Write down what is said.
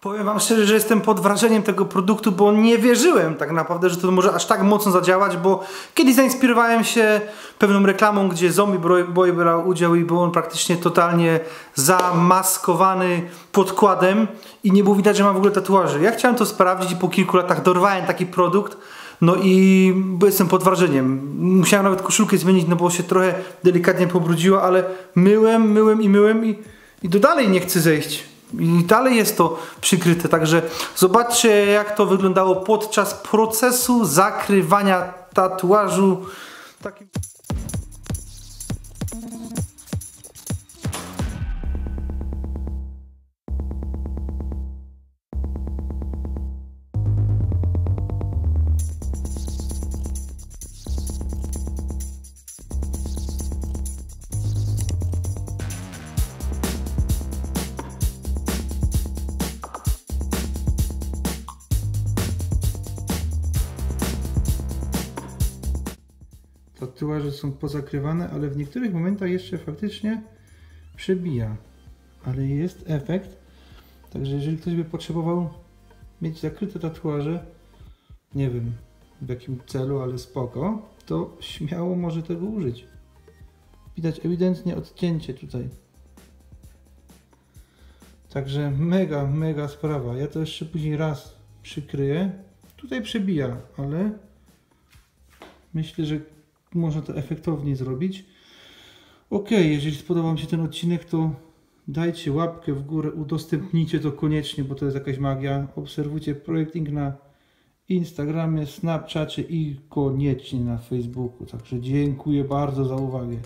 Powiem Wam szczerze, że jestem pod wrażeniem tego produktu, bo nie wierzyłem tak naprawdę, że to może aż tak mocno zadziałać, bo kiedyś zainspirowałem się pewną reklamą, gdzie Zombie Boy brał udział i był on praktycznie totalnie zamaskowany podkładem i nie było widać, że ma w ogóle tatuaży. Ja chciałem to sprawdzić i po kilku latach dorwałem taki produkt, no i jestem pod wrażeniem. Musiałem nawet koszulkę zmienić, no bo się trochę delikatnie pobrudziła, ale myłem, myłem i myłem i, i do dalej nie chcę zejść. I dalej jest to przykryte, także zobaczcie jak to wyglądało podczas procesu zakrywania tatuażu. Taki... tatuaże są pozakrywane, ale w niektórych momentach jeszcze faktycznie przebija. Ale jest efekt. Także jeżeli ktoś by potrzebował mieć zakryte tatuaże, nie wiem w jakim celu, ale spoko, to śmiało może tego użyć. Widać ewidentnie odcięcie tutaj. Także mega, mega sprawa. Ja to jeszcze później raz przykryję. Tutaj przebija, ale myślę, że można to efektownie zrobić. Ok, jeżeli spodobał mi się ten odcinek, to dajcie łapkę w górę, udostępnijcie to koniecznie, bo to jest jakaś magia. Obserwujcie projekting na Instagramie, Snapchacie i koniecznie na Facebooku. Także dziękuję bardzo za uwagę.